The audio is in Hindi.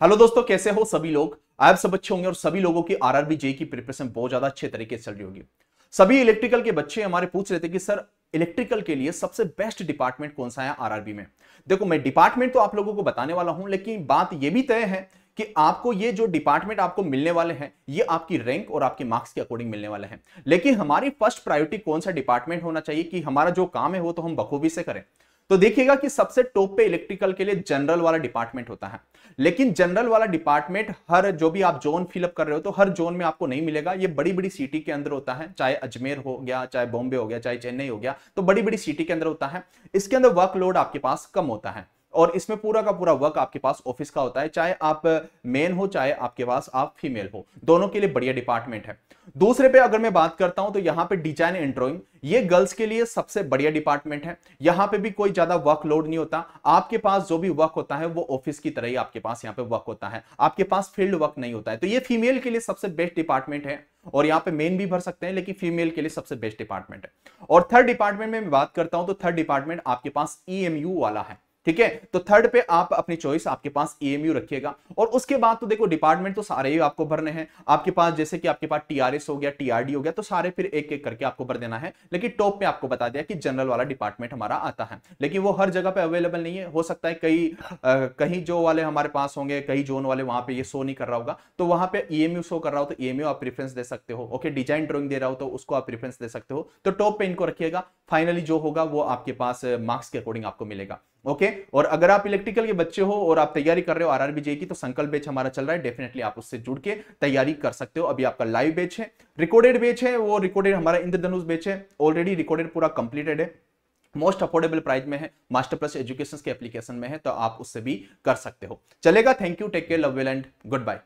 हेलो दोस्तों, कैसे हो सभी लोग? आप सब अच्छे होंगे और सभी लोगों की आरआरबी जे की प्रिपरेशन बहुत ज़्यादा अच्छे तरीके से चल रही होगी। सभी इलेक्ट्रिकल के बच्चे हमारे पूछ रहे थे कि, सर इलेक्ट्रिकल के लिए सबसे बेस्ट डिपार्टमेंट कौन सा है आरआरबी में? देखो, मैं डिपार्टमेंट तो आप लोगों को बताने वाला हूँ, लेकिन बात यह भी तय है कि आपको ये जो डिपार्टमेंट आपको मिलने वाले हैं, ये आपकी रैंक और आपके मार्क्स के अकॉर्डिंग मिलने वाले हैं। लेकिन हमारी फ़र्स्ट प्रायोरिटी कौन सा डिपार्टमेंट होना चाहिए कि हमारा जो काम है वो तो हम बखूबी से करें। तो देखिएगा कि सबसे टॉप पे इलेक्ट्रिकल के लिए जनरल वाला डिपार्टमेंट होता है। लेकिन जनरल वाला डिपार्टमेंट हर जो भी आप जोन फिलअप कर रहे हो तो हर जोन में आपको नहीं मिलेगा। ये बड़ी बड़ी सिटी के अंदर होता है, चाहे अजमेर हो गया, चाहे बॉम्बे हो गया, चाहे चेन्नई हो गया तो बड़ी बड़ी सिटी के अंदर होता है। इसके अंदर वर्कलोड आपके पास कम होता है। और इसमें पूरा का पूरा वर्क आपके पास ऑफ़िस का होता है, चाहे आप मेन हो, चाहे आपके पास आप फीमेल हो। दोनों के लिए बढ़िया डिपार्टमेंट है। दूसरे पे अगर मैं बात करता हूँ तो यहाँ पे डिज़ाइन एंड ड्रॉइंग ये गर्ल्स के लिए सबसे बढ़िया डिपार्टमेंट है। यहाँ पे भी कोई ज़्यादा वर्कलोड नहीं होता। आपके पास जो भी वर्क होता है, वो ऑफ़िस की तरह ही आपके पास यहाँ पे वर्क होता है। आपके पास फ़ील्ड वर्क नहीं होता है। तो ये फीमेल के लिए सबसे बेस्ट डिपार्टमेंट है। और यहाँ पे मेन भी भर सकते हैं, लेकिन फीमेल के लिए सबसे बेस्ट डिपार्टमेंट है। और थर्ड डिपार्टमेंट में मैं बात करता हूँ तो थर्ड डिपार्टमेंट आपके पास ईएमयू e वाला है। ठीक है? तो थर्ड पे आप अपनी चॉइस आपके पास ईएमयू रखिएगा। और उसके बाद तो देखो डिपार्टमेंट तो सारे ही आपको भरने हैं। आपके पास जैसे कि आपके पास टीआरएस हो गया टीआरडी हो गया तो सारे फिर एक एक करके आपको भर देना है। लेकिन टॉप पे आपको बता दिया कि जनरल वाला डिपार्टमेंट हमारा आता है। लेकिन वो हर जगह पे अवेलेबल नहीं है। हो सकता है कई कहीं जो वाले हमारे पास होंगे कई जोन वाले, वहाँ पे ये शो नहीं कर रहा होगा। तो वहाँ पे ईएमयू शो कर रहा हो तो ईएमयू आप प्रेफरेंस दे सकते हो। ओके डिज़ाइन ड्रॉइंग दे रहा हो तो उसको आप प्रेफरेंस दे सकते हो। तो टॉप पे इनको रखिएगा। फाइनली जो होगा वो आपके पास मार्क्स के अकॉर्डिंग आपको मिलेगा। ओके और अगर आप इलेक्ट्रिकल के बच्चे हो और आप तैयारी कर रहे हो आरआरबी जे की तो संकल्प बेच हमारा चल रहा है। डेफिनेटली आप उससे जुड़ के तैयारी कर सकते हो। अभी आपका लाइव बेच है। रिकॉर्डेड बेच है, वो रिकॉर्डेड हमारा इंद्रधनुष बेच है। ऑलरेडी रिकॉर्डेड पूरा कंप्लीटेड है। मोस्ट अफोर्डेबल प्राइस में है। मास्टर प्लस एजुकेशन के एप्लीकेशन में है तो आप उससे भी कर सकते हो। चलेगा। Thank you take care love well and good bye